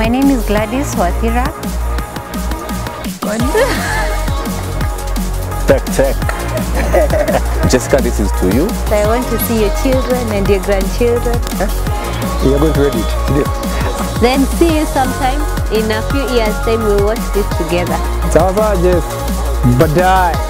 My name is Gladys Wathira. Check, check. Jessica, this is to you. I want to see your children and your grandchildren. We are going to read it. today. Then see you sometime in a few years time we'll watch this together. Sawa sawa Jess.